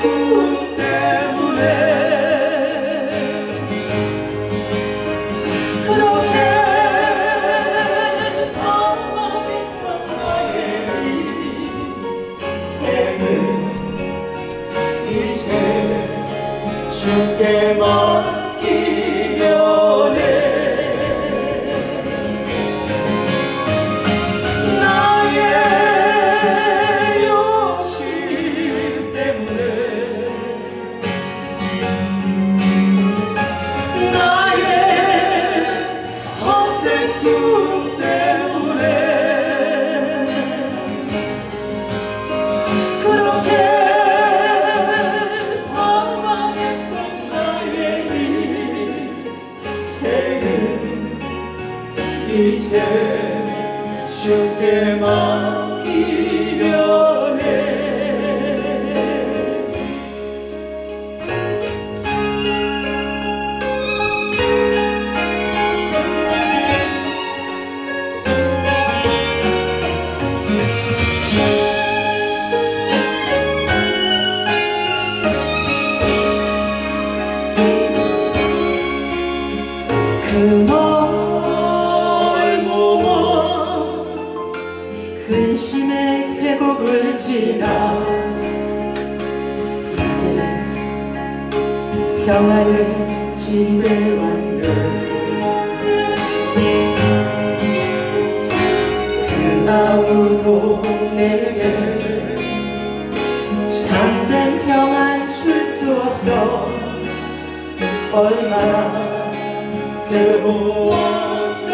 꿈 때문에 그렇게 엉망했던 나의 인생을 이제 죽게 말 빛에 주께만 근심의 회복을 지나 이제 평화를 지을 왕들 그 아무도 내게 참된 평안 줄 수 없어 얼마나 괴로웠어.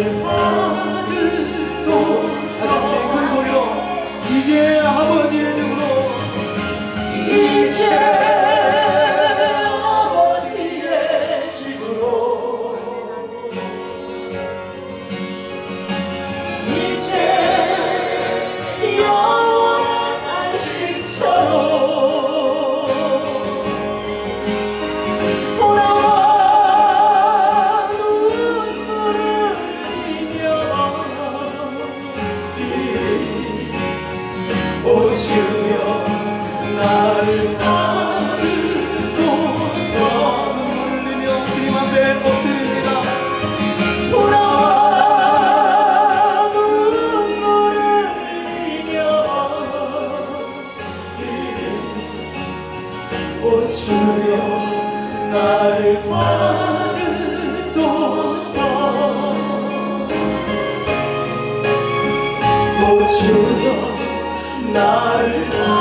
은혜를 받으소서 다 이제 아버지의 이름으로. 이제 주여 나를 받으소서. 오 주여 나를 받으소서